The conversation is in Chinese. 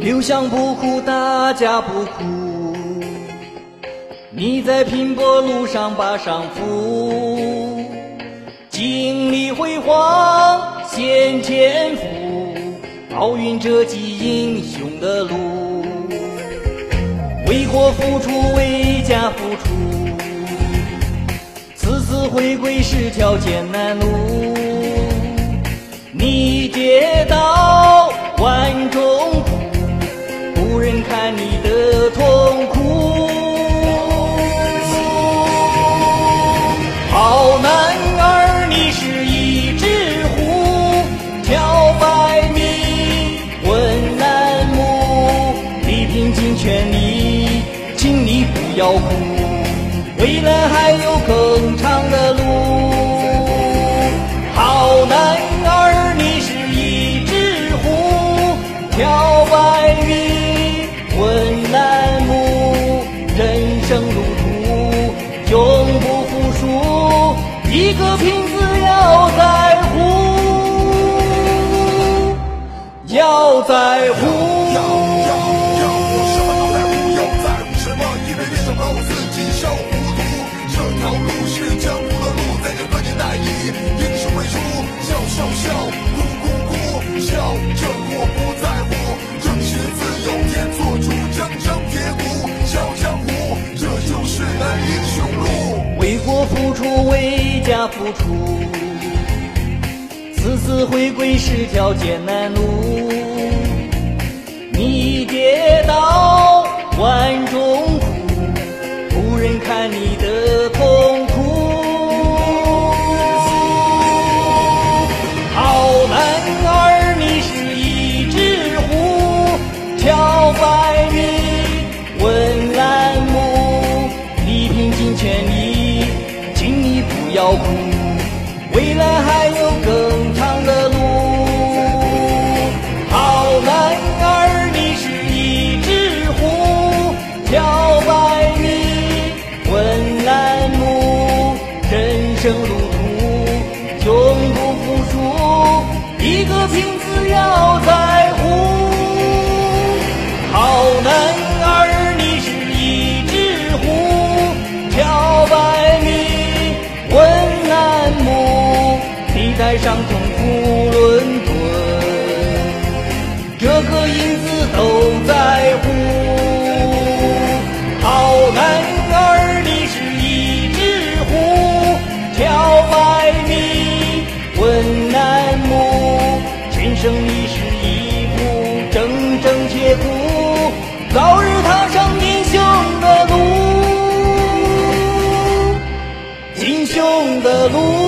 刘翔不哭，大家不哭。你在拼搏路上把伤扶，经历辉煌显天赋，奥运这记英雄的路。为国付出，为家付出，此次回归是条艰难路。你跌倒要哭，未来还有更长的路。好男儿，你是一只虎，挑百米问南牧，人生路途永不服输，一个拼字要在乎，要在乎。别想把我自己笑糊涂。这条路是江湖的路，在这个年代以英雄辈出。笑笑笑，哭哭哭，笑这我不在乎。正邪自有天作主，铮铮铁骨，笑江湖，这就是那英雄路。为国付出，为家付出，此次回归是条艰难路。劝你，请你不要哭，未来还有更长的路。好男儿，你是一只虎，挑百米困难路，人生路途永不服输，一个瓶子要在带伤痛赴伦敦，这个影子都在乎。好男儿，你是一只虎，挑百米问栏目，人生你是一副铮铮铁骨，早日踏上英雄的路，英雄的路。